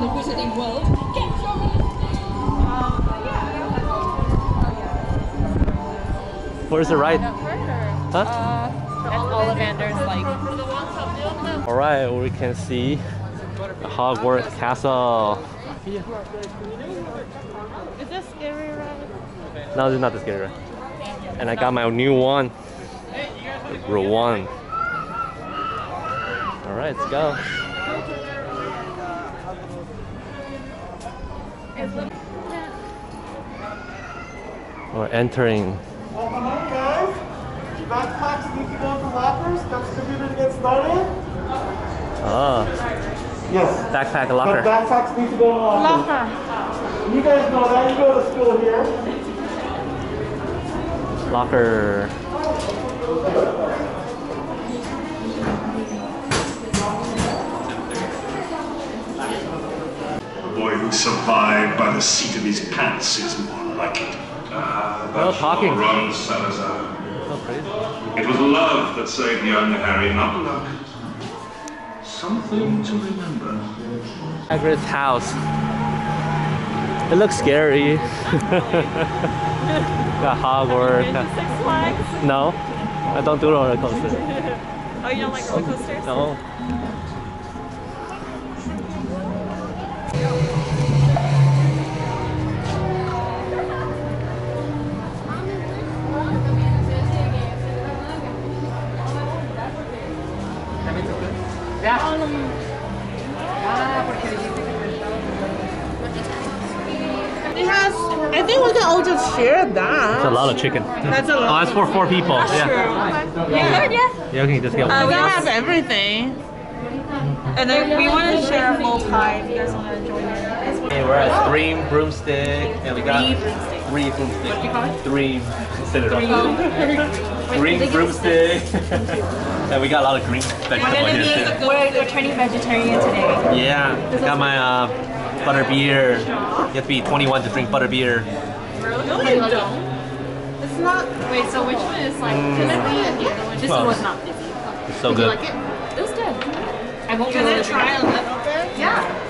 world. Get your Where's the ride? Huh? Uh, That's Ollivander's like. Alright, we can see the Hogwarts Castle. Is this scary ride? No, this is not the scary ride. And I got my new one. Rowan. Alright, let's go. We're entering. Well, come on, guys. Backpacks need to go into lockers. That's the computer to get started. Ah, Yes. backpack But locker. backpacks need to go in lockers. You guys know that. You go to school here. Locker. A boy who survived by the seat of his pants is more like it. Ah, No that's talking. all Ron Salazar. Oh. It was love that saved young Harry, not luck. Something to remember. Hagrid's house. It looks scary. Got Hogwarts. Six Flags. No, I don't do roller coasters. Oh, you don't like roller coasters? No. It has. I think we can all just share that. It's a lot of chicken. That's a lot. Oh, lot. that's for four people. That's Yeah. Yeah. Yeah. Yeah, okay, just go. Uh, we don't have everything. And then we want to share a full pie. If you guys want to join in. Okay, we're at Dream Broomstick, and we got Three broomsticks. three broomstick. What do you call it? Dream. Instead of Green broomstick. and we got a lot of green vegetables here too. We're, we're turning vegetarian today. Yeah, I got my uh, butter beer. You have to be 21 to drink butter beer. No, you don't. It's not. Wait, so which one is like fizzy and the one? This Well, one was not fizzy. It's so good. You like it? It was good. I won't Can I try a drink it. little bit? Yeah.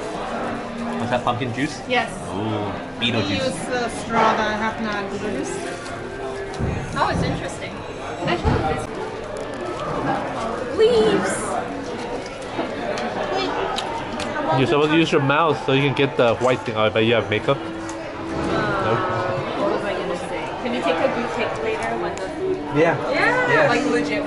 What's that pumpkin juice? Yes. oh Ooh, Use the straw that I have not used. Oh, it's interesting. Can I this? Leaves. You're supposed to use your mouth so you can get the white thing out, but you have makeup. Uh, no What was I gonna say? Can you take a good take later when the food? Yeah. Yeah. Yes. Like legit.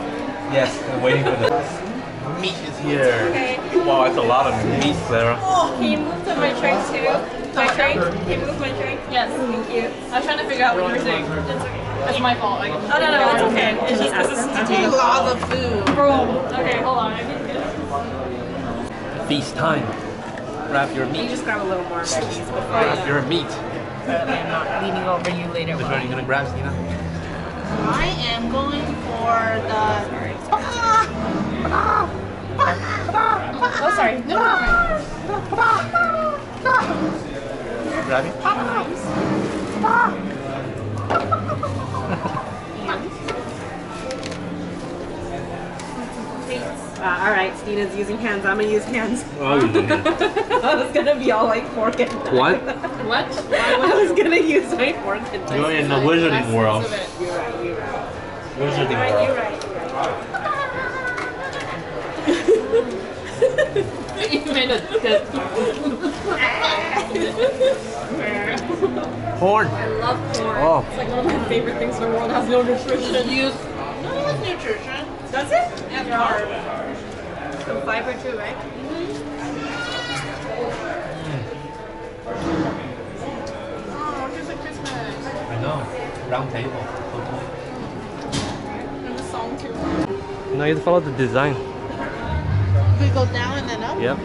Yes, I'm waiting for the meat is here. Okay. Wow, it's a lot of meat, Sarah. Oh, Can you move to my tray too? My tray? Can you move my tray? Yes. Thank you. I was trying to figure out what you were saying. It's okay. It's my fault. Like, oh no no, it's okay. It's just because it's Take a lot of food. Boom. Okay, hold on. I need to get Feast time. Grab your meat. You meat. just grab a little more veggies before Grab your meat. I'm not leaning over you later. Which one are you gonna grab, Stina? I am going for the. Oh, Oh, sorry. No, Grab it. Uh, all right, Stina's using hands. I'm gonna use hands. Oh, you. I was gonna be all like fork and knife. What? What? I was gonna use my fork and knife. You're in the wizarding world. You're right. You're right. Wizarding You're world. right. You made a good. Corn. I love corn. Oh. It's like one of my favorite things in the world. It has no nutrition. Use. No, it's nutrition. Does it? And carb. Some fiber too, right? Mhm. Oh, just like Christmas. I know. Round table. And the song too. No, you have to follow the design. We go down and then up. Yep.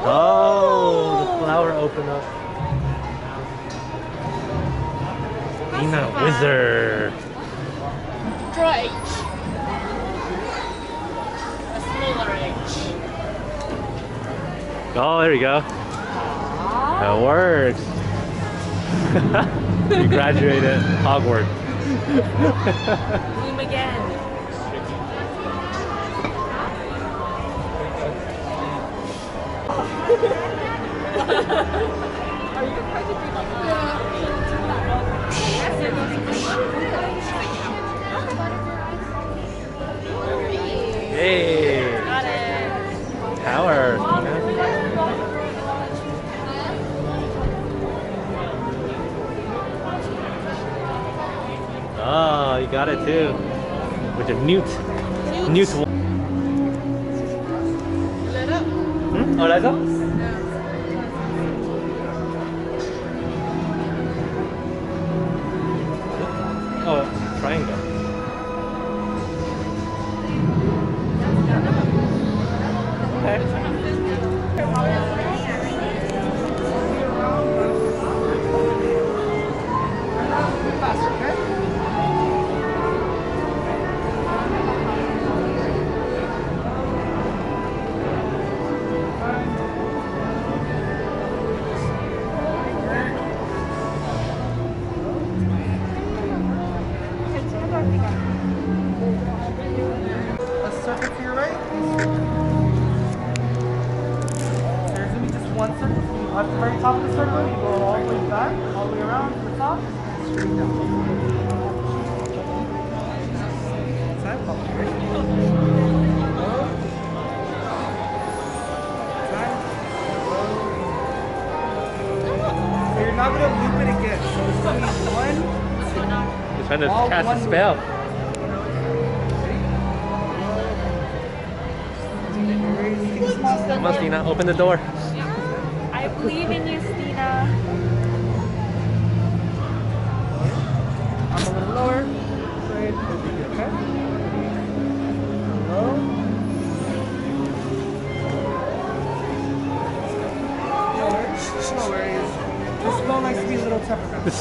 Oh, the flower opened up. Ina Wizard. Draw H. A smaller H. Oh, there you go. That works. you graduated Hogwarts. Bloom again. Got it too. With your newt. Newt. Hmm? Oh, light up? Not gonna loop it again. So it's gonna be one, He's trying to All cast a spell. very small step. Come on, Stina, open the door. I believe in you, Stina. I,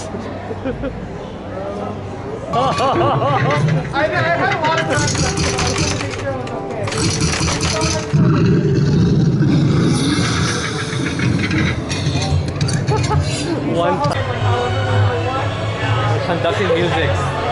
I had a lot of times that I was to make sure it was okay. This phone likes to- One time. Conducting music.